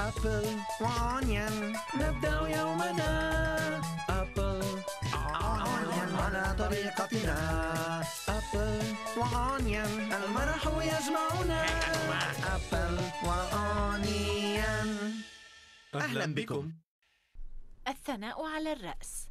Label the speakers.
Speaker 1: أبل وعنيان نبدأ يومنا. أبل وعنيان على طريقتنا. أبل وعنيان المرح يجمعنا. أبل وعنيان أهلا بكم.
Speaker 2: الثناء على الرأس.